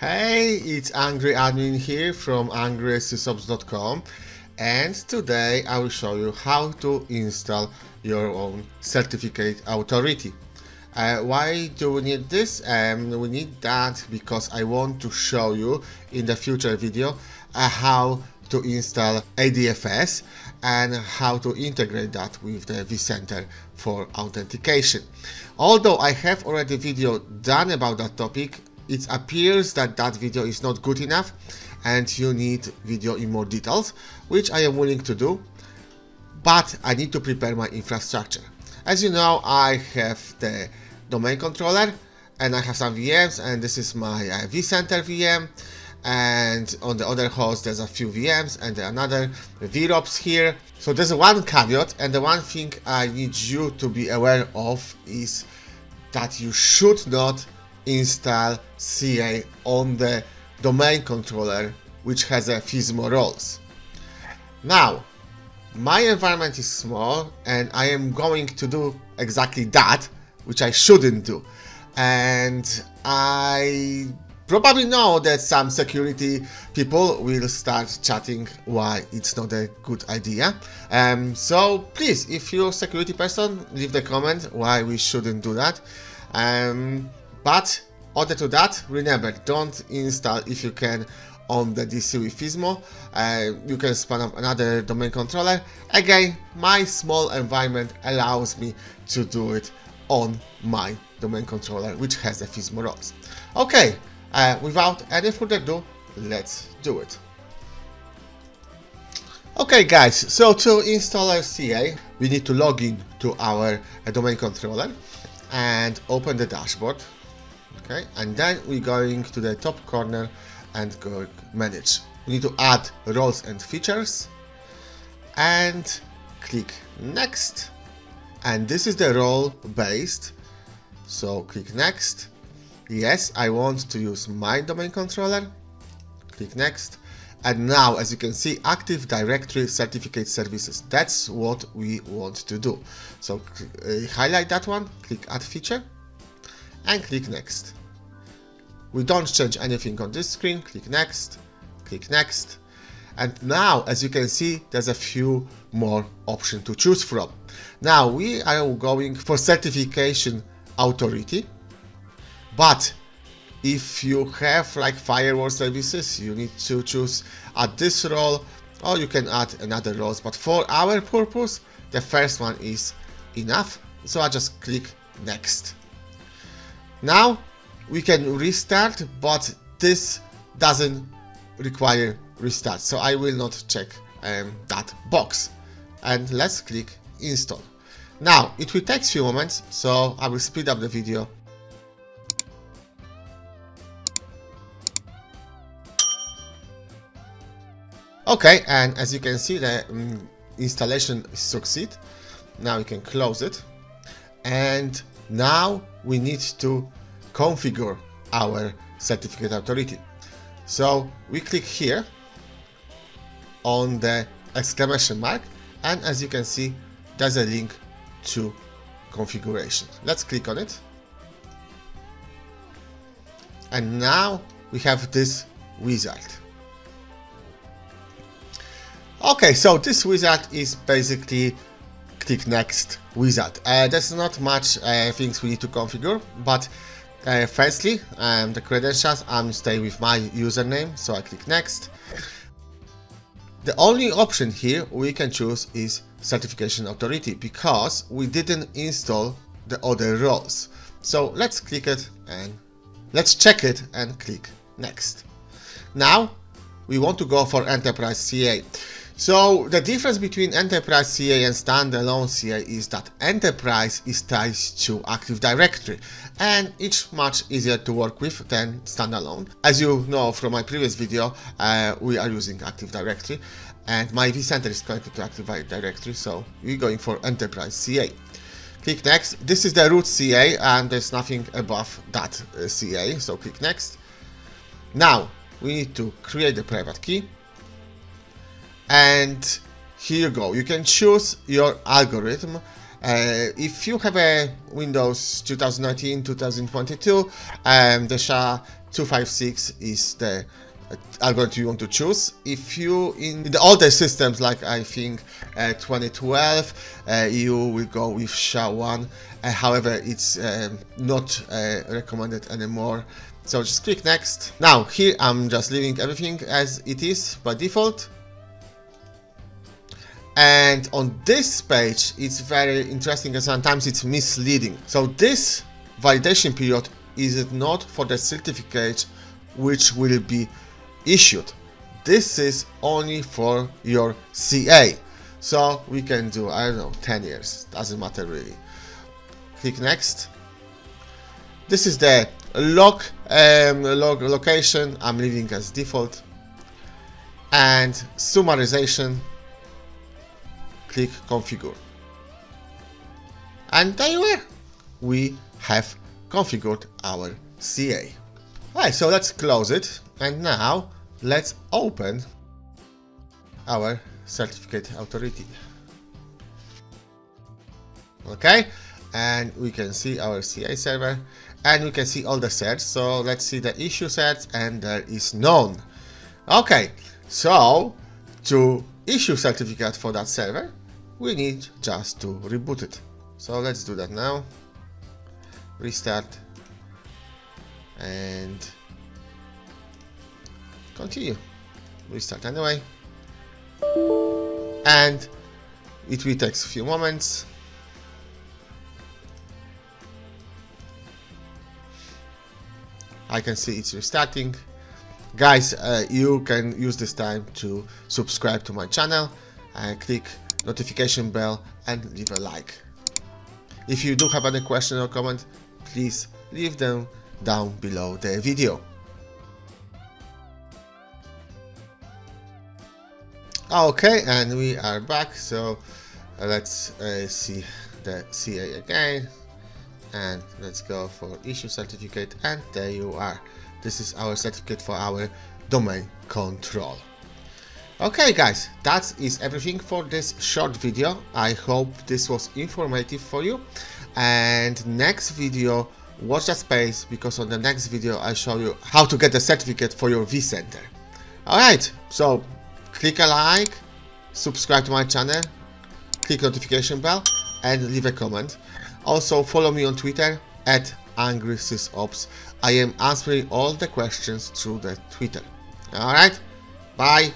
Hey, it's Angry Admin here from angrysysops.com and today I will show you how to install your own certificate authority. Uh, why do we need this? Um, we need that because I want to show you in the future video uh, how to install ADFS and how to integrate that with the vCenter for authentication. Although I have already video done about that topic, it appears that that video is not good enough and you need video in more details, which I am willing to do, but I need to prepare my infrastructure. As you know, I have the domain controller and I have some VMs and this is my uh, vCenter VM and on the other host there's a few VMs and another vROps here. So there's one caveat and the one thing I need you to be aware of is that you should not install CA on the domain controller which has a FSMO roles. Now, my environment is small and I am going to do exactly that, which I shouldn't do. And I probably know that some security people will start chatting why it's not a good idea. Um, so please, if you're a security person, leave the comment why we shouldn't do that. Um, but other to that, remember, don't install if you can on the DC with FSMO. Uh, you can spin up another domain controller. Again, my small environment allows me to do it on my domain controller, which has the FSMO roles. Okay, uh, without any further ado, let's do it. Okay guys, so to install our CA, we need to log in to our uh, domain controller and open the dashboard. Okay, and then we're going to the top corner and go manage. We need to add roles and features and click next. And this is the role based. So click next. Yes, I want to use my domain controller. Click next. And now, as you can see, Active Directory Certificate Services. That's what we want to do. So uh, highlight that one, click Add Feature, and click Next. We don't change anything on this screen. Click Next, click Next. And now, as you can see, there's a few more options to choose from. Now, we are going for certification authority, but if you have like firewall services, you need to choose add this role or you can add another roles. But for our purpose, the first one is enough. So I just click next. Now we can restart, but this doesn't require restart. So I will not check um, that box. And let's click install. Now it will take a few moments, so I will speed up the video Okay, and as you can see, the um, installation succeed. Now we can close it. And now we need to configure our certificate authority. So we click here on the exclamation mark and as you can see there's a link to configuration. Let's click on it. And now we have this wizard. Okay, so this wizard is basically click next wizard. Uh, there's not much uh, things we need to configure, but uh, firstly, um, the credentials, I'm staying with my username, so I click next. The only option here we can choose is certification authority because we didn't install the other roles. So let's click it and let's check it and click next. Now we want to go for enterprise CA. So the difference between Enterprise CA and standalone CA is that Enterprise is tied to Active Directory and it's much easier to work with than standalone. As you know from my previous video, uh, we are using Active Directory and my vCenter is connected to Active Directory, so we're going for Enterprise CA. Click Next. This is the root CA and there's nothing above that uh, CA, so click Next. Now, we need to create the private key and here you go you can choose your algorithm uh, if you have a Windows 2019 2022 um, the SHA 256 is the algorithm you want to choose. If you in the older systems, like I think uh, 2012, uh, you will go with SHA-1. Uh, however, it's um, not uh, recommended anymore. So just click next. Now here I'm just leaving everything as it is by default. And on this page, it's very interesting and sometimes it's misleading. So this validation period is not for the certificate which will be issued. This is only for your CA. So we can do, I don't know, 10 years, doesn't matter really. Click next. This is the log, um, log location, I'm leaving as default. And summarization, click configure. And there. We have configured our CA. Alright, so let's close it. And now let's open our certificate authority. Okay, and we can see our CA server and we can see all the sets. So let's see the issue sets and there is none. Okay, so to issue certificate for that server, we need just to reboot it. So let's do that now. Restart and continue. Restart anyway. And it will take a few moments. I can see it's restarting. Guys, uh, you can use this time to subscribe to my channel and click notification bell and leave a like. If you do have any question or comment, please leave them down below the video. Okay, and we are back, so uh, let's uh, see the CA again. And let's go for issue certificate, and there you are. This is our certificate for our domain control. Okay guys, that is everything for this short video. I hope this was informative for you. And next video, watch that space because on the next video I show you how to get the certificate for your vCenter. Alright, so click a like, subscribe to my channel, click notification bell and leave a comment. Also follow me on Twitter at AngrySysOps. I am answering all the questions through the Twitter. Alright, bye.